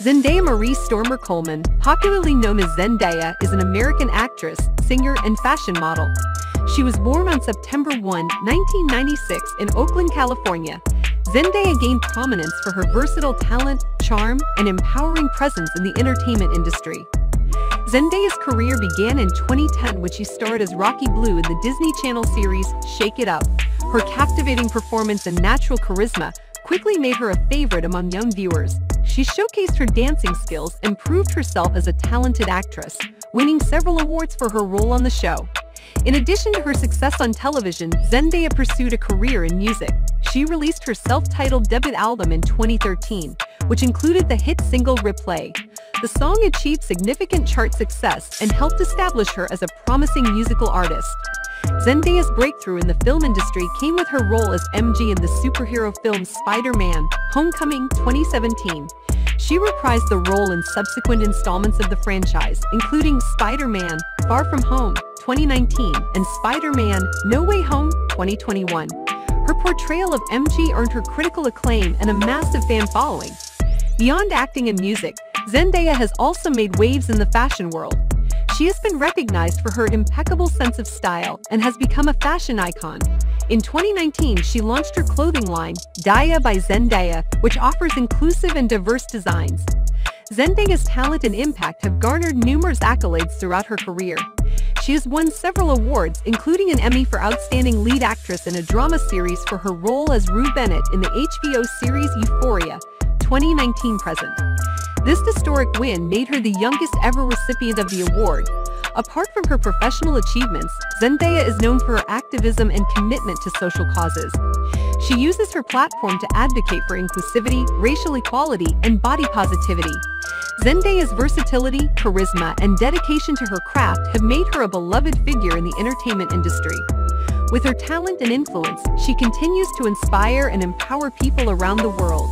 Zendaya Maree Stoermer Coleman, popularly known as Zendaya, is an American actress, singer, and fashion model. She was born on September 1, 1996 in Oakland, California. Zendaya gained prominence for her versatile talent, charm, and empowering presence in the entertainment industry. Zendaya's career began in 2010 when she starred as Rocky Blue in the Disney Channel series Shake It Up. Her captivating performance and natural charisma quickly made her a favorite among young viewers. She showcased her dancing skills and proved herself as a talented actress, winning several awards for her role on the show. In addition to her success on television, Zendaya pursued a career in music. She released her self-titled debut album in 2013, which included the hit single Replay. The song achieved significant chart success and helped establish her as a promising musical artist. Zendaya's breakthrough in the film industry came with her role as MJ in the superhero film Spider-Man Homecoming 2017. She reprised the role in subsequent installments of the franchise, including Spider-Man Far From Home 2019 and Spider-Man No Way Home 2021. Her portrayal of MJ earned her critical acclaim and a massive fan following. Beyond acting and music, Zendaya has also made waves in the fashion world. She has been recognized for her impeccable sense of style and has become a fashion icon. In 2019, she launched her clothing line, Daya by Zendaya, which offers inclusive and diverse designs. Zendaya's talent and impact have garnered numerous accolades throughout her career. She has won several awards, including an Emmy for Outstanding Lead Actress in a Drama Series for her role as Rue Bennett in the HBO series Euphoria, 2019 present. This historic win made her the youngest ever recipient of the award. Apart from her professional achievements, Zendaya is known for her activism and commitment to social causes. She uses her platform to advocate for inclusivity, racial equality, and body positivity. Zendaya's versatility, charisma, and dedication to her craft have made her a beloved figure in the entertainment industry. With her talent and influence, she continues to inspire and empower people around the world.